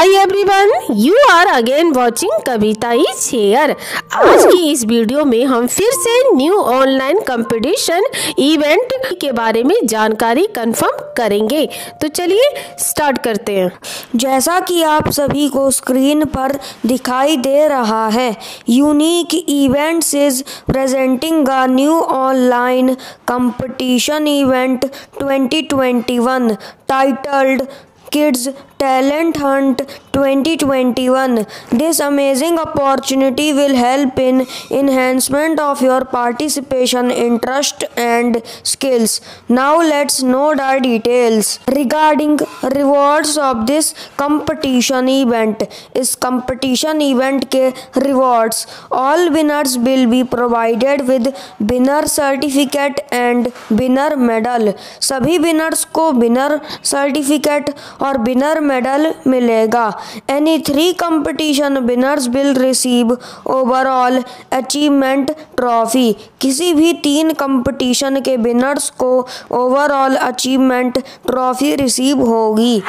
Hi everyone you are again watching Kavita E share आज की इस वीडियो में हम फिर से न्यू ऑनलाइन कंपटीशन इवेंट के बारे में जानकारी कंफर्म करेंगे। तो चलिए स्टार्ट करते हैं। जैसा कि आप सभी को स्क्रीन पर दिखाई दे रहा है unique events is presenting a new online competition event 2021 titled Kids Talent Hunt 2021. This amazing opportunity will help in enhancement of your participation, interest and skills. Now let's know the details regarding rewards of this competition event. इस competition event के rewards all winners will be provided with winner certificate and winner medal. सभी winners को winner certificate और winner medal मिलेगा any three competition winners will receive overall achievement trophy किसी भी तीन competition के विनर्स को ओवरऑल अचीवमेंट ट्रॉफी रिसीव होगी।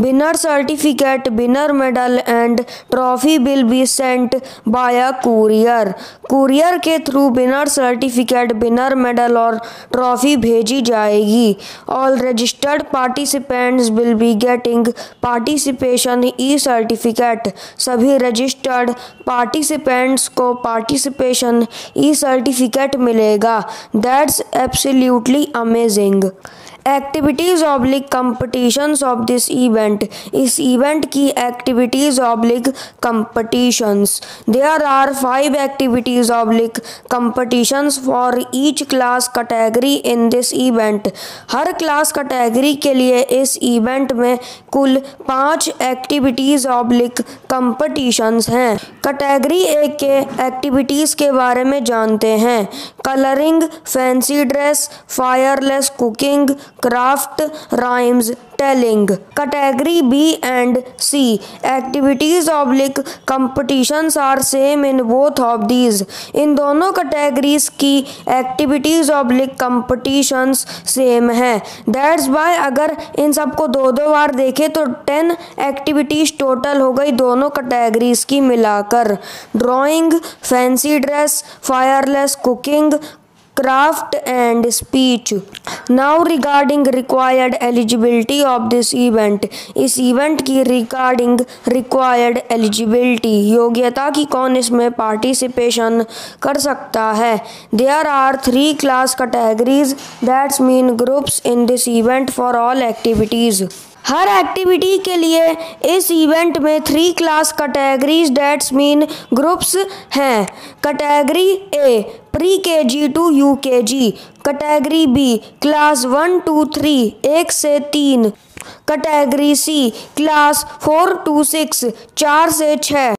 Winner certificate winner medal and trophy will be sent by courier courier के through winner certificate winner medal और trophy भेजी जाएगी। All registered participants will be get getting participation e certificate सभी registered participants को participation e certificate मिलेगा। That's absolutely amazing activities oblique competitions of this event इस event की activities oblique competitions there are five activities oblique competitions for each class category in this event her class category के लिए इस event में कुल पाँच activities oblique competitions हैं। Category A के एक्टिविटीज़ के बारे में जानते हैं। Colouring fancy dress fireless cooking craft rhymes telling. Category b and c. Activities oblique. Competitions are same in both of these. इन दोनों कैटेगरीज की एक्टिविटीज़ ऑब्लिक कंपटीशंस सेम है. दैट्स बाय अगर इन सबको दो दो बार देखें तो टेन एक्टिविटीज़ टोटल हो गई दोनों कैटेगरीज की मिलाकर. Drawing fancy dress fireless cooking craft and speech now regarding required eligibility of this event इस event की regarding required eligibility योग्यता की कौन इसमें participation कर सकता है there are three class categories that mean groups in this event for all activities हर एक्टिविटी के लिए इस इवेंट में three class categories dates mean groups हैं। Category A pre K G to U K G category B class one two three एक से तीन. Category C class four to six चार से छः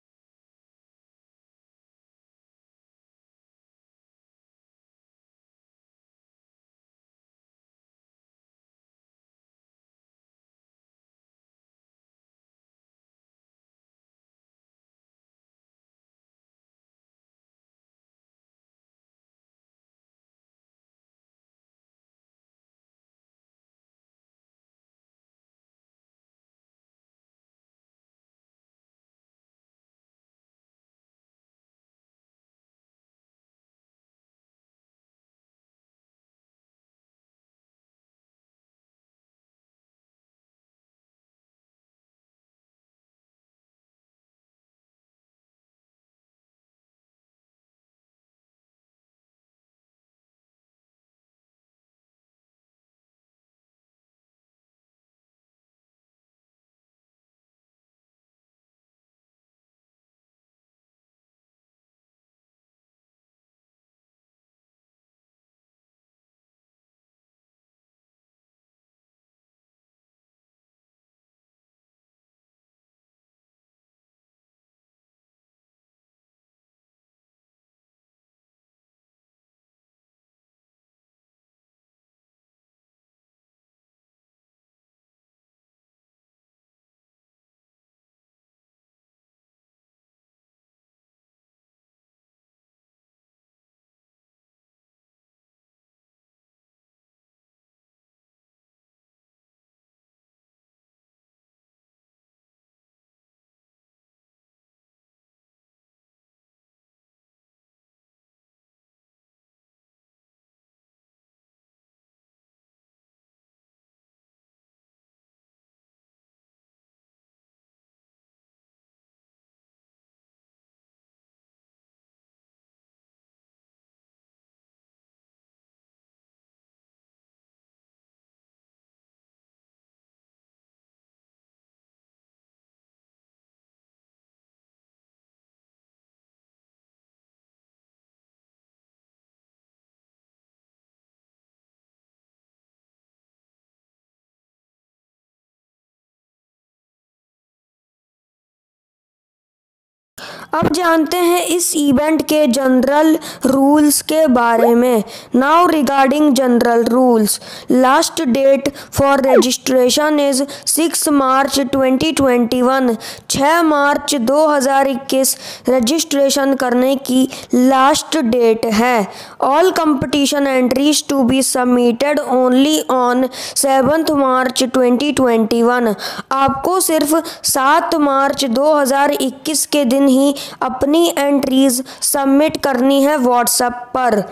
अब जानते हैं इस इवेंट के जनरल रूल्स के बारे में। Now regarding general rules last date for registration is six March 2021 6 March 2021 registration करने की लास्ट डेट है। All competition entries to be submitted only on seventh March 2021 आपको सिर्फ़ सात मार्च 2021 के दिन ही अपनी एंट्रीज सबमिट करनी है व्हाट्सएप पर।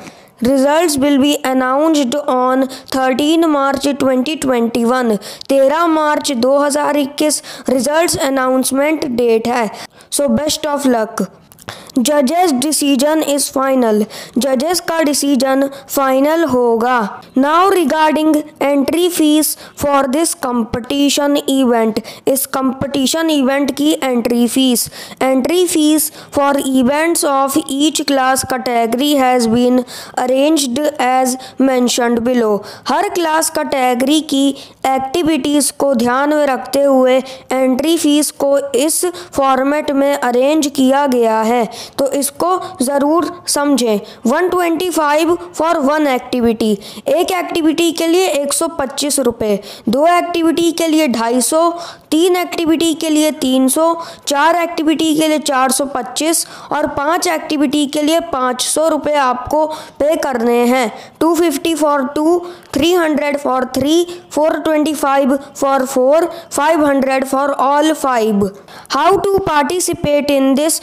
Results will be announced on 13 March 2021 13 March 2021 results announcement date है। सो बेस्ट ऑफ़ लक जजेस डिसीज़न इज़ फाइनल। जजेस का डिसीज़न फाइनल होगा। Now regarding entry fees for this competition event. इस कंपटीशन इवेंट की entry fees. Entry fees for events of each class category has been arranged as mentioned below. Her class category की activities को ध्यान में रखते हुए entry fees को इस फॉर्मेट में अरेंज किया गया है। तो इसको ज़रूर समझें। 125 फॉर वन एक्टिविटी एक एक्टिविटी के लिए एक सौ पच्चीस रुपये दो एक्टिविटी के लिए ढाई सौ। तीन एक्टिविटी के लिए तीन सौ। चार एक्टिविटी के लिए चार सौ पच्चीस। और पाँच एक्टिविटी के लिए पाँच सौ रुपये आपको पे करने हैं। Two fifty for two three hundred for three four twenty five for four five hundred for all five how to participate in this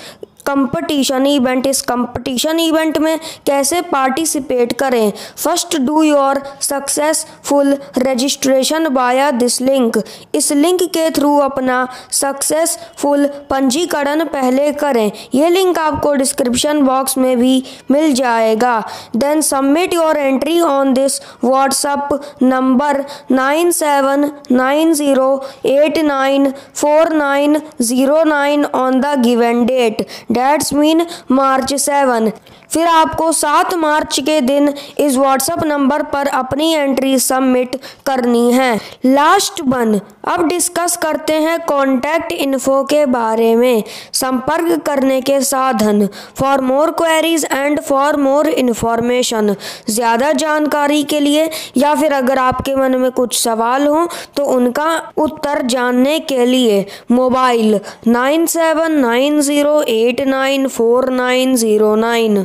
competition event इस कंपटीशन इवेंट में कैसे पार्टिसिपेट करें? First do your successful registration via this link इस link के through अपना successful पंजीकरण पहले करें। यह लिंक आपको डिस्क्रिप्शन बॉक्स में भी मिल जाएगा। Then submit your entry on this WhatsApp number nine seven nine zero eight nine four nine zero nine on the given date dates mean March seven फिर आपको सात मार्च के दिन इस व्हाट्सएप नंबर पर अपनी एंट्री सबमिट करनी है। लास्ट वन अब डिस्कस करते हैं कॉन्टैक्ट इन्फो के बारे में। संपर्क करने के साधन for more queries and for more information ज़्यादा जानकारी के लिए या फिर अगर आपके मन में कुछ सवाल हो तो उनका उत्तर जानने के लिए mobile nine seven nine zero eight nine four nine zero nine.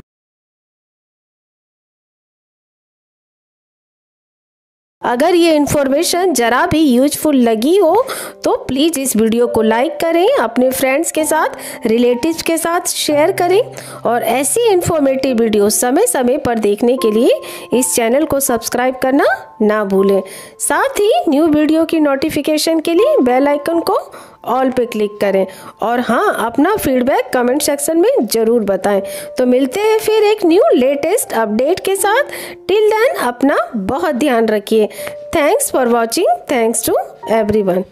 अगर ये इन्फॉर्मेशन ज़रा भी यूजफुल लगी हो तो प्लीज़ इस वीडियो को लाइक करें, अपने फ्रेंड्स के साथ रिलेटिव्स के साथ शेयर करें और ऐसी इन्फॉर्मेटिव वीडियो समय समय पर देखने के लिए इस चैनल को सब्सक्राइब करना ना भूलें। साथ ही न्यू वीडियो की नोटिफिकेशन के लिए बेल आइकन को ऑल पे क्लिक करें और हाँ अपना फीडबैक कमेंट सेक्शन में ज़रूर बताएँ। तो मिलते हैं फिर एक न्यू लेटेस्ट अपडेट के साथ। टिल देन अपना बहुत ध्यान रखिए। Thanks for watching thanks to everyone